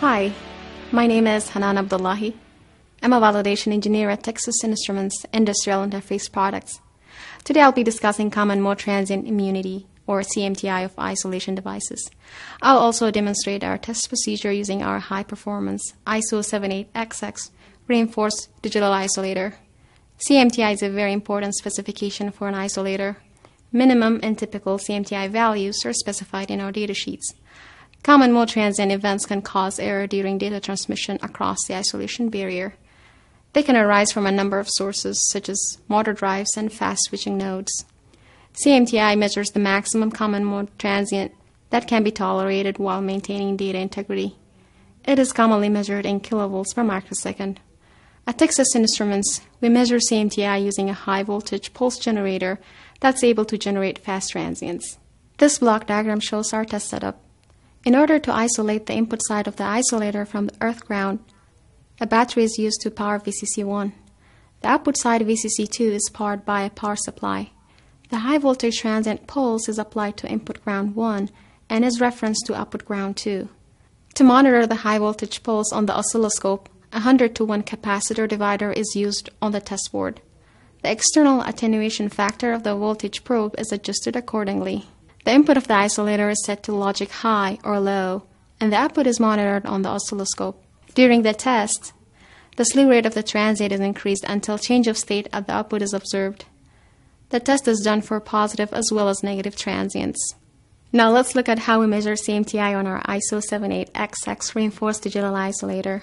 Hi, my name is Hanan Abdullahi. I'm a validation engineer at Texas Instruments Industrial Interface Products. Today I'll be discussing common mode transient immunity or CMTI of isolation devices. I'll also demonstrate our test procedure using our high performance ISO 78XX reinforced digital isolator. CMTI is a very important specification for an isolator. Minimum and typical CMTI values are specified in our datasheets. Common mode transient events can cause error during data transmission across the isolation barrier. They can arise from a number of sources, such as motor drives and fast switching nodes. CMTI measures the maximum common mode transient that can be tolerated while maintaining data integrity. It is commonly measured in kilovolts per microsecond. At Texas Instruments, we measure CMTI using a high voltage pulse generator that's able to generate fast transients. This block diagram shows our test setup. In order to isolate the input side of the isolator from the earth ground, a battery is used to power VCC1. The output side VCC2 is powered by a power supply. The high voltage transient pulse is applied to input ground 1 and is referenced to output ground 2. To monitor the high voltage pulse on the oscilloscope, a 100 to 1 capacitor divider is used on the test board. The external attenuation factor of the voltage probe is adjusted accordingly. The input of the isolator is set to logic high or low, and the output is monitored on the oscilloscope. During the test, the slew rate of the transient is increased until change of state at the output is observed. The test is done for positive as well as negative transients. Now let's look at how we measure CMTI on our ISO 78XX reinforced digital isolator.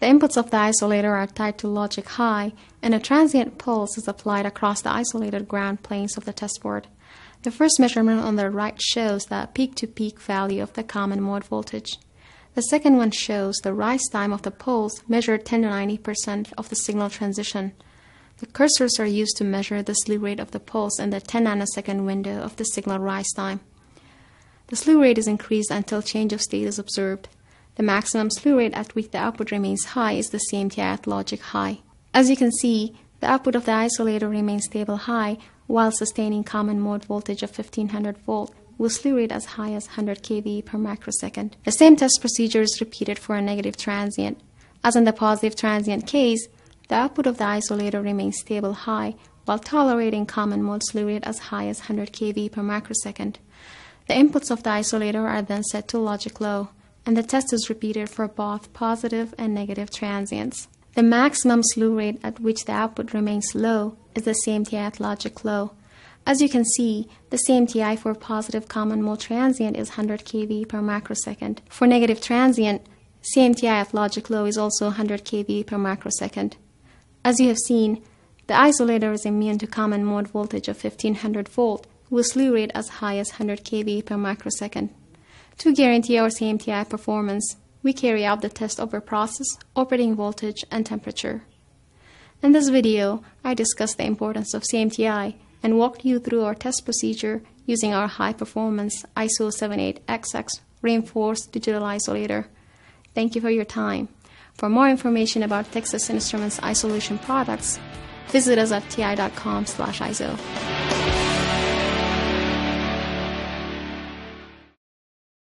The inputs of the isolator are tied to logic high, and a transient pulse is applied across the isolated ground planes of the test board. The first measurement on the right shows the peak-to-peak value of the common mode voltage. The second one shows the rise time of the pulse measured 10 to 90% of the signal transition. The cursors are used to measure the slew rate of the pulse in the 10 nanosecond window of the signal rise time. The slew rate is increased until change of state is observed. The maximum slew rate at which the output remains high is the CMTI at logic high. As you can see, the output of the isolator remains stable high while sustaining common mode voltage of 1500 volt with slew rate as high as 100 kV per microsecond. The same test procedure is repeated for a negative transient. As in the positive transient case, the output of the isolator remains stable high while tolerating common mode slew rate as high as 100 kV per microsecond. The inputs of the isolator are then set to logic low, and the test is repeated for both positive and negative transients. The maximum slew rate at which the output remains low is the at logic low. As you can see, the CMTI for positive common mode transient is 100 kV per microsecond. For negative transient, CMTI at logic low is also 100 kV per microsecond. As you have seen, the isolator is immune to common mode voltage of 1500 volt with slew rate as high as 100 kV per microsecond. To guarantee our CMTI performance, we carry out the test over process, operating voltage, and temperature. In this video, I discussed the importance of CMTI and walked you through our test procedure using our high-performance ISO 78XX reinforced digital isolator. Thank you for your time. For more information about Texas Instruments isolation products, visit us at ti.com/iso.